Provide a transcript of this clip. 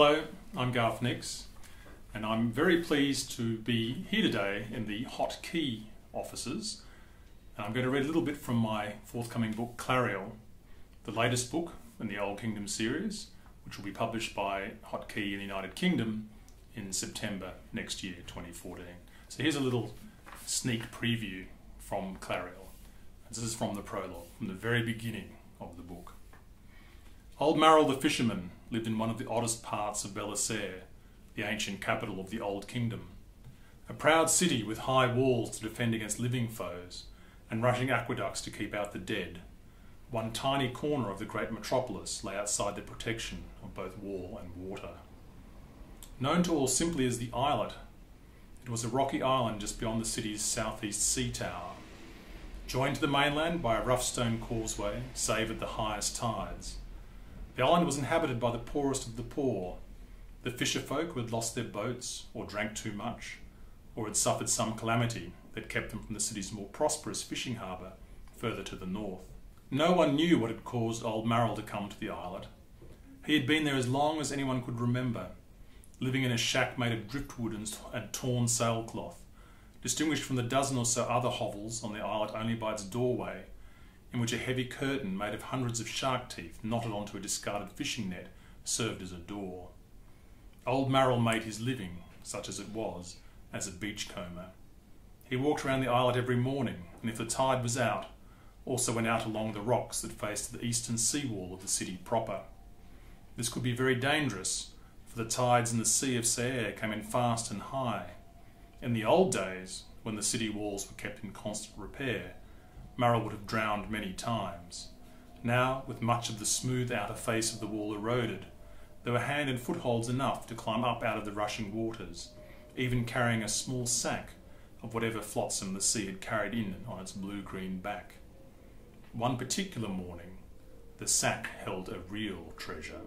Hello, I'm Garth Nix, and I'm very pleased to be here today in the Hot Key offices. And I'm going to read a little bit from my forthcoming book, Clariel, the latest book in the Old Kingdom series, which will be published by Hot Key in the United Kingdom in September next year, 2014. So here's a little sneak preview from Clariel. This is from the prologue, from the very beginning of the book. Old Maril the fisherman lived in one of the oddest parts of Belisaere, the ancient capital of the Old Kingdom. A proud city with high walls to defend against living foes, and rushing aqueducts to keep out the dead. One tiny corner of the great metropolis lay outside the protection of both wall and water. Known to all simply as the islet, it was a rocky island just beyond the city's southeast sea tower, joined to the mainland by a rough stone causeway, save at the highest tides. The island was inhabited by the poorest of the poor, the fisher folk who had lost their boats, or drank too much, or had suffered some calamity that kept them from the city's more prosperous fishing harbour further to the north. No one knew what had caused old Maril to come to the islet. He had been there as long as anyone could remember, living in a shack made of driftwood and torn sailcloth, distinguished from the dozen or so other hovels on the islet only by its doorway in which a heavy curtain made of hundreds of shark teeth knotted onto a discarded fishing net served as a door. Old Maril made his living, such as it was, as a beachcomber. He walked around the islet every morning, and if the tide was out, also went out along the rocks that faced the eastern seawall of the city proper. This could be very dangerous, for the tides in the Sea of Saere came in fast and high. In the old days, when the city walls were kept in constant repair, Maril would have drowned many times. Now, with much of the smooth outer face of the wall eroded, there were hand and footholds enough to climb up out of the rushing waters, even carrying a small sack of whatever flotsam the sea had carried in on its blue-green back. One particular morning, the sack held a real treasure.